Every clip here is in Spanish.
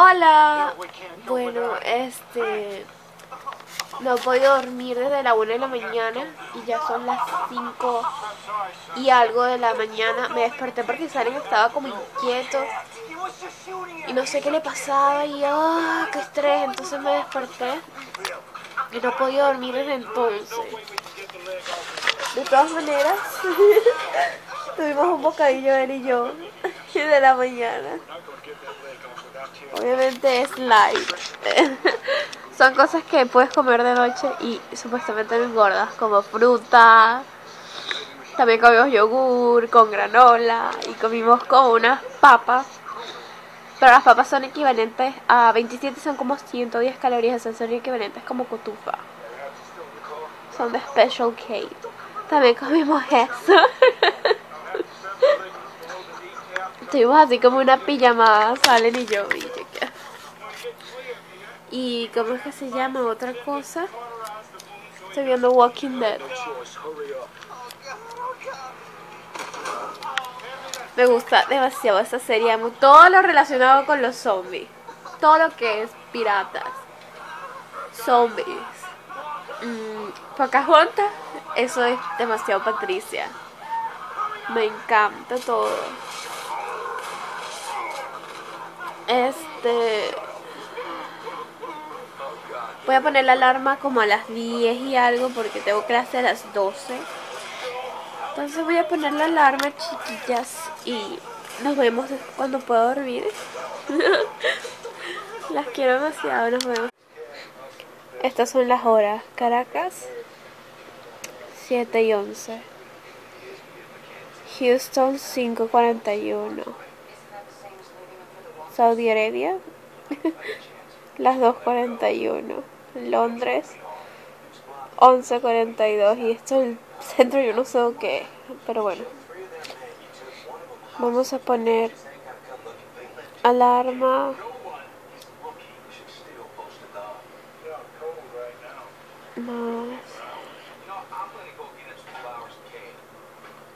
Hola. Bueno, este... No he podido dormir desde la 1 de la mañana y ya son las 5 y algo de la mañana. Me desperté porque Salen estaba como inquieto y no sé qué le pasaba y ¡ah, qué estrés! Entonces me desperté y no he podido dormir desde entonces. De todas maneras, tuvimos un bocadillo él y yo de la mañana. Obviamente es light. Son cosas que puedes comer de noche y supuestamente no engordas, como fruta. También comimos yogur con granola y comimos como unas papas. Pero las papas son equivalentes a 27, son como 110 calorías, son equivalentes como cotufa. Son de Special cake También comimos eso. Estuvimos así como una pijamada, Salen y yo. Y, y ¿cómo es que se llama? Otra cosa. Estoy viendo Walking Dead. Me gusta demasiado esta serie. Todo lo relacionado con los zombies. Todo lo que es piratas. Zombies. Mmm, Pocahontas. Eso es demasiado Patricia. Me encanta todo. Este. Voy a poner la alarma como a las 10 y algo porque tengo clase a las 12. Entonces voy a poner la alarma, chiquillas, y nos vemos cuando pueda dormir. las quiero demasiado, nos vemos. Estas son las horas. Caracas, 7 y 11. Houston, 5.41. Saudi Arabia, las 2.41. Londres, 11.42. Y esto es el centro, yo no sé qué, pero bueno. Vamos a poner alarma. Más.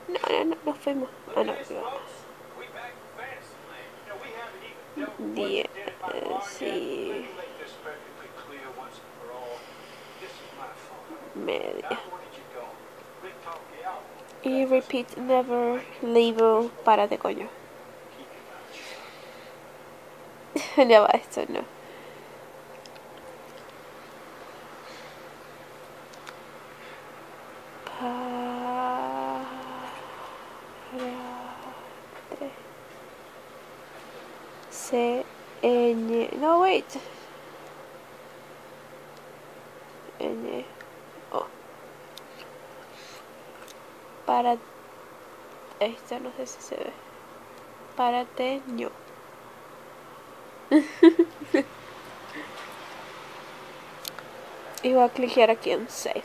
No, no, no, no fuimos. Ah, no, no. 10, sí. Media. Y repeat never leave para de coño. ya va esto, no. C, N, no wait. N, O. Para, esta no sé si se ve. Parateño. y voy a clicar aquí en Save.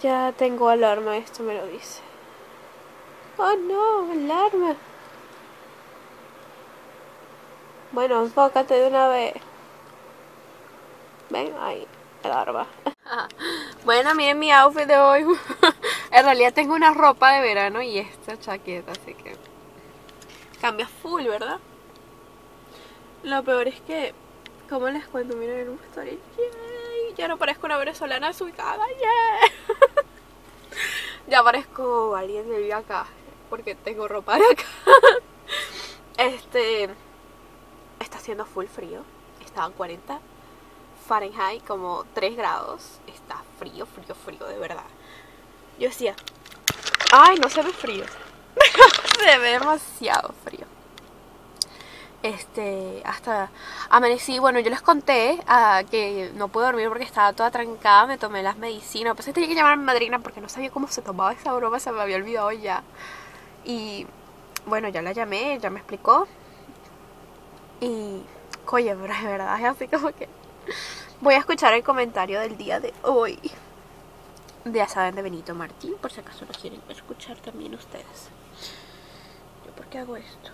Ya tengo alarma, esto me lo dice. Oh no, alarma. Bueno, enfócate de una vez. Ven, ahí, alarma. bueno, miren mi outfit de hoy. en realidad tengo una ropa de verano y esta chaqueta, así que cambia full, ¿verdad? Lo peor es que, como les cuento, miren en un story, ya no parezco una venezolana desubicada, ya parezco alguien vive acá porque tengo ropa acá. este está haciendo full frío. Está a 40 Fahrenheit, como 3 grados. Está frío, frío, frío, de verdad. Yo decía, ay, no se ve frío. se ve demasiado frío. Este, hasta amanecí, bueno, yo les conté uh, que no pude dormir porque estaba toda trancada, me tomé las medicinas, pues tenía que llamar a mi madrina porque no sabía cómo se tomaba esa broma, se me había olvidado ya. Y bueno, ya la llamé, ya me explicó. Y, oye, pero es verdad, es así como que voy a escuchar el comentario del día de hoy. De ya saben de Benito Martín, por si acaso lo quieren escuchar también ustedes. ¿Yo por qué hago esto?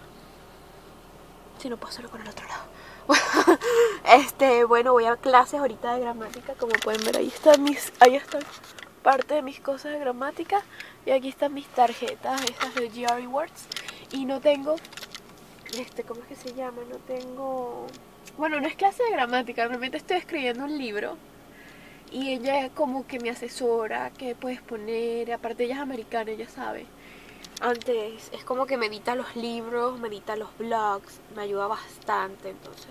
Si no puedo hacerlo con el otro lado. este, bueno, voy a clases ahorita de gramática, como pueden ver, ahí están mis, ahí están parte de mis cosas de gramática y aquí están mis tarjetas, estas de GRE Words Y no tengo, este, ¿cómo es que se llama? No tengo, bueno, no es clase de gramática, realmente estoy escribiendo un libro. Y ella como que me asesora, qué puedes poner, aparte ella es americana, ella sabe. Antes es como que medita los libros, medita los blogs, me ayuda bastante, entonces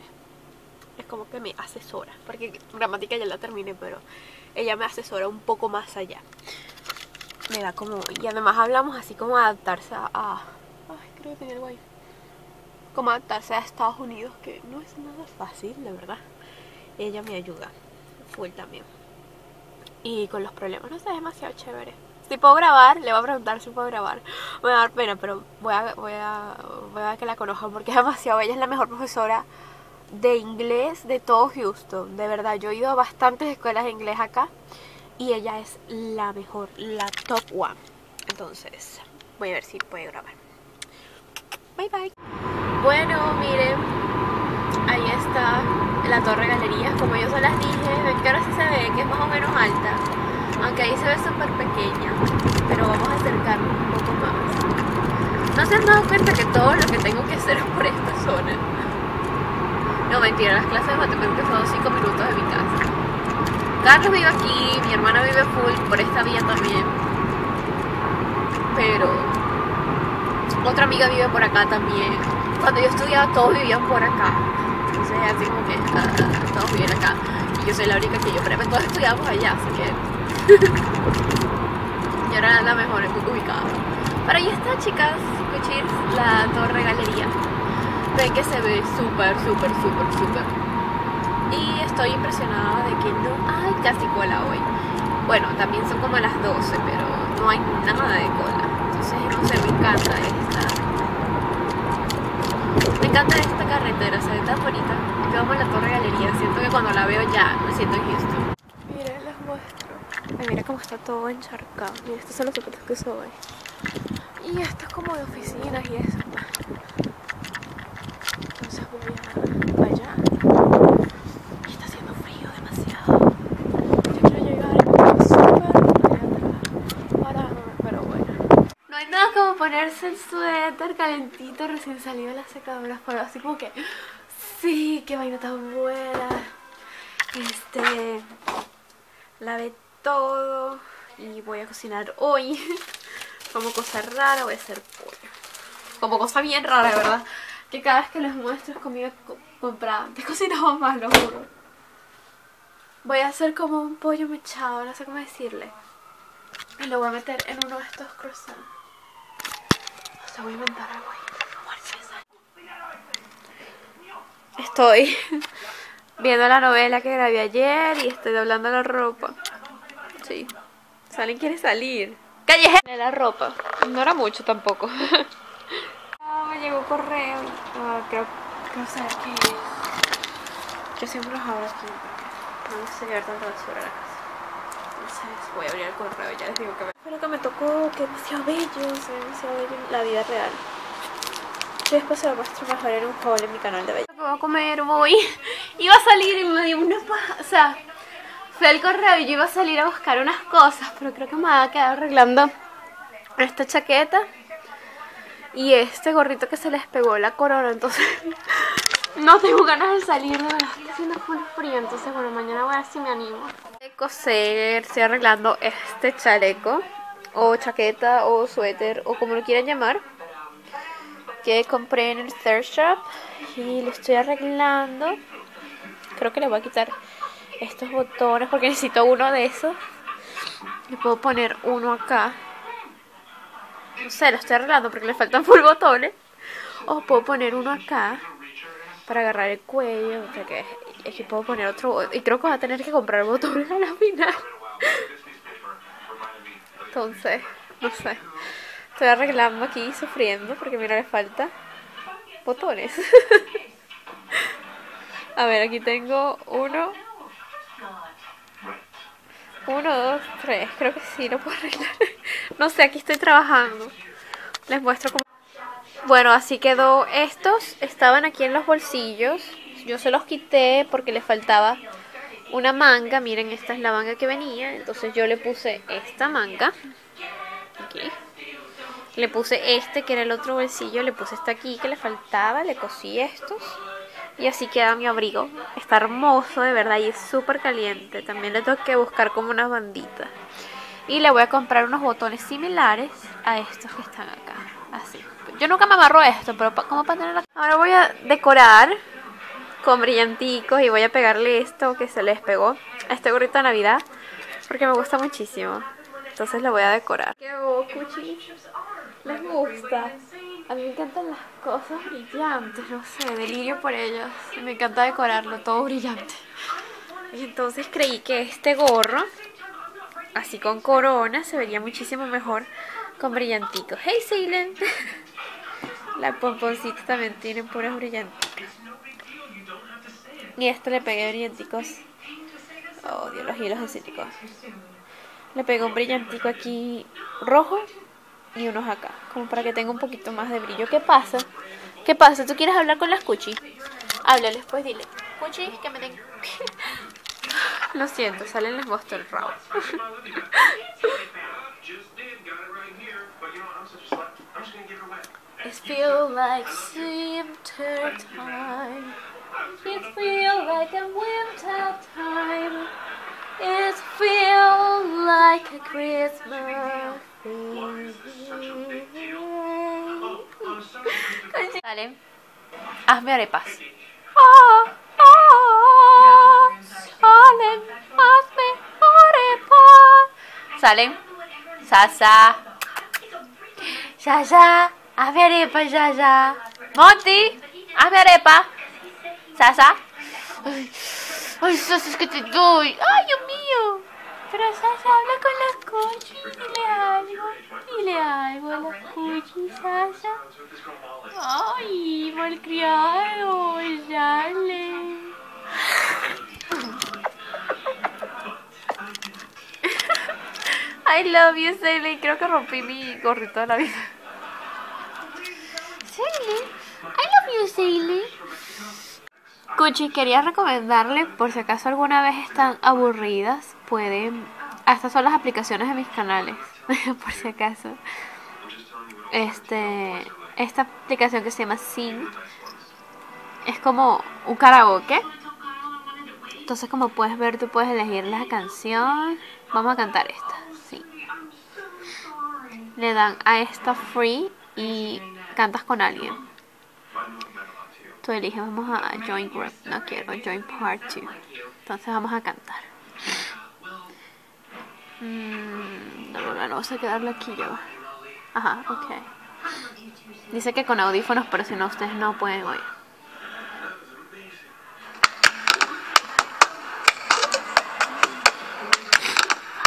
es como que me asesora, porque gramática ya la terminé, pero ella me asesora un poco más allá. Me da como, y además hablamos así como adaptarse a, ay, creo que tenía el wifi. Como adaptarse a Estados Unidos, que no es nada fácil, de verdad. Ella me ayuda, full también. Y con los problemas, no sé, es demasiado chévere. Si puedo grabar, le voy a preguntar si puedo grabar. Me va a dar pena, pero voy a, voy a, voy a que la conozcan porque es demasiado. Ella es la mejor profesora de inglés de todo Houston. De verdad, yo he ido a bastantes escuelas de inglés acá y ella es la mejor, la top one. Entonces, voy a ver si puede grabar. Bye bye. Bueno, miren, ahí está la torre galería. Como yo se las dije, ven que ahora sí se ve que es más o menos alta. Aunque ahí se ve súper pequeña, pero vamos a acercarnos un poco más. ¿No se han dado cuenta que todo lo que tengo que hacer es por esta zona? No, mentira, las clases de matemáticas son 5 minutos de mi casa. Carlos vive aquí, mi hermana vive full por esta vía también. Pero otra amiga vive por acá también. Cuando yo estudiaba todos vivían por acá. Entonces así como que uh, todos viven acá. Y yo soy la única que yo que todos estudiamos allá, así que yo era la mejor ubicada. Pero ahí está chicas, escuchar la torre galería ven que se ve súper, súper, súper, súper. Y estoy impresionada de que no hay casi cola hoy. Bueno, también son como las 12, pero no hay nada de cola. Entonces, no sé, me encanta esta. Me encanta esta carretera, se ve tan bonita. Y vamos a la Torre Galería. Siento que cuando la veo ya me siento en Houston. Miren, les muestro. Ay, mira cómo está todo encharcado. Mira, estos son los zapatos que uso hoy. Y esto es como de oficinas y eso. Ponerse el suéter calentito recién salido de la secadora pero así como que sí, qué vaina tan buena. Este lavé todo y voy a cocinar hoy. Como cosa rara voy a hacer pollo. Como cosa bien rara, ¿verdad? Que cada vez que les muestro es comida comprada. Te cocinaba más, lo juro. Voy a hacer como un pollo mechado, no sé cómo decirle. Y lo voy a meter en uno de estos croissants voy a inventar algo ahí. Estoy viendo la novela que grabé ayer y estoy doblando la ropa. Sí. Salen quiere salir. Callejera de la ropa. No era mucho tampoco. ah, me llegó correo. Ah, creo, creo saber qué es. Yo siempre los abro aquí. No gusta llevar tanta basura a la casa. Entonces voy a abrir el correo. Ya les digo que me pero que me tocó, que demasiado bello, se ve demasiado bello la vida real. Y después se lo muestro mejor en un haul en mi canal de bello. Voy a comer, voy. Iba a salir y me dio una paja, o sea, fui al correo y yo iba a salir a buscar unas cosas, pero creo que me va a quedar arreglando esta chaqueta y este gorrito que se les pegó la corona, entonces no tengo ganas de salir, de verdad, estoy haciendo full frío, entonces bueno, mañana voy a ver si me animo estoy arreglando este chaleco o chaqueta o suéter o como lo quieran llamar que compré en el thrift shop y lo estoy arreglando. Creo que le voy a quitar estos botones porque necesito uno de esos. Y puedo poner uno acá. No sé, lo estoy arreglando porque le faltan full botones. O puedo poner uno acá para agarrar el cuello o sea que que puedo poner otro y creo que voy a tener que comprar botones a la final. Entonces no sé. Estoy arreglando aquí sufriendo porque mira le falta botones. A ver aquí tengo uno. Uno, dos, tres. Creo que sí lo puedo arreglar. No sé aquí estoy trabajando. Les muestro cómo bueno así quedó estos estaban aquí en los bolsillos yo se los quité porque le faltaba una manga. Miren, esta es la manga que venía. Entonces yo le puse esta manga. Aquí. Le puse este, que era el otro bolsillo, le puse este aquí que le faltaba, le cosí estos. Y así queda mi abrigo. Está hermoso, de verdad, y es súper caliente. También le tengo que buscar como unas banditas. Y le voy a comprar unos botones similares a estos que están acá. Así. Yo nunca me amarro esto, pero como para tener Ahora voy a decorar con brillanticos y voy a pegarle esto que se les pegó a este gorrito de Navidad. Porque me gusta muchísimo. Entonces lo voy a decorar. ¿Qué hago, cuchi? ¿Les gusta? A mí me encantan las cosas brillantes, no sé, delirio por ellas. Me encanta decorarlo, todo brillante. Y entonces creí que este gorro, así con corona, se vería muchísimo mejor con brillanticos. ¡Hey, Salem! La pomponcita también tiene puras brillanticos. Y esto le pegué brillanticos. Odio los hilos acéticos. Le pego un brillantico aquí rojo y unos acá, como para que tenga un poquito más de brillo. ¿Qué pasa? ¿Qué pasa? ¿Tú quieres hablar con las cuchi? Háblales, pues dile. Cuchi, que me den... Lo siento, salen las Boston Raw. It feels like winter time. It feels like a winter time. It feels like a Christmas. Dale. Hazme arepas. Ah, ah, oh, oh, salen, hazme arepas. Salen. Sasa. Sasa. Hazme arepa, Sasa. Monty. Hazme arepa. Sasa. Ay, ay, Sasa, es que te doy. Ay, Dios mío. Pero Sasa habla con las cochis, dile algo, dile algo a las cochis, Sasa. Ay, malcriado, dale. I love you, Saley. Creo que rompí mi gorrito de la vida. Saley. Cuchi, quería recomendarle, por si acaso alguna vez están aburridas, pueden... Estas son las aplicaciones de mis canales, por si acaso. Este... Esta aplicación que se llama Sing es como un karaoke. Entonces, como puedes ver, tú puedes elegir la canción. Vamos a cantar esta, sí. Le dan a esta free y cantas con alguien. Tú eliges, vamos a join group, no quiero, join part 2. Entonces vamos a cantar. Mm, no, no, no, vamos a quedarlo aquí yo. Ajá, ok. Dice que con audífonos, pero si no, ustedes no pueden oír.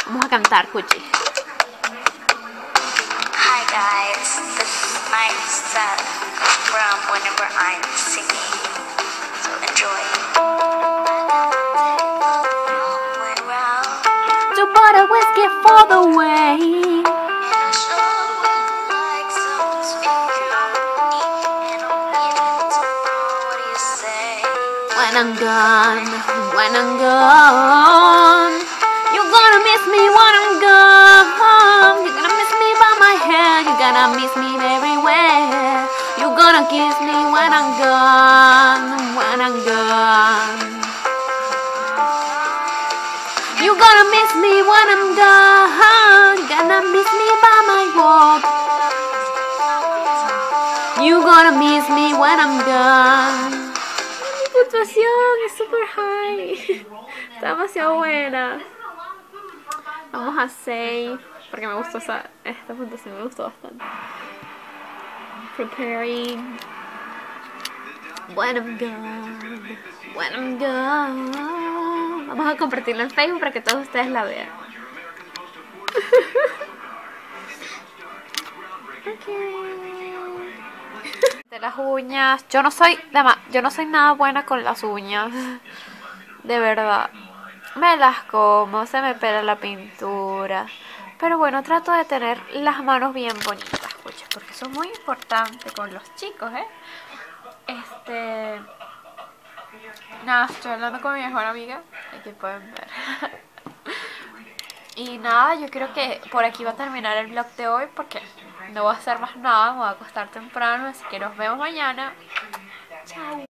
Vamos a cantar, Cuchi. myself from whenever I'm singing. So enjoy. To whiskey for the way. When I'm gone, when I'm gone. Gonna miss me everywhere. You're gonna kiss me when I'm gone, when I'm gone. You're gonna miss me when I'm gone. Gonna miss me by my walk. You're gonna miss me when I'm gone. Mi puntuación es super high. Está demasiado buena. Vamos a save. Porque me gustó esa, esta puntuación, me gustó bastante. Preparing. When I'm gone. When I'm gone. Vamos a compartirla en Facebook para que todos ustedes la vean. De las uñas. Yo no soy yo no soy nada buena con las uñas. De verdad. Me las como, se me pela la pintura. Pero bueno, trato de tener las manos bien bonitas, escucha, porque eso es muy importante con los chicos, ¿eh? Este. Nada, estoy hablando con mi mejor amiga. Aquí pueden ver. Y nada, yo creo que por aquí va a terminar el vlog de hoy porque no voy a hacer más nada, me voy a acostar temprano, así que nos vemos mañana. Chao.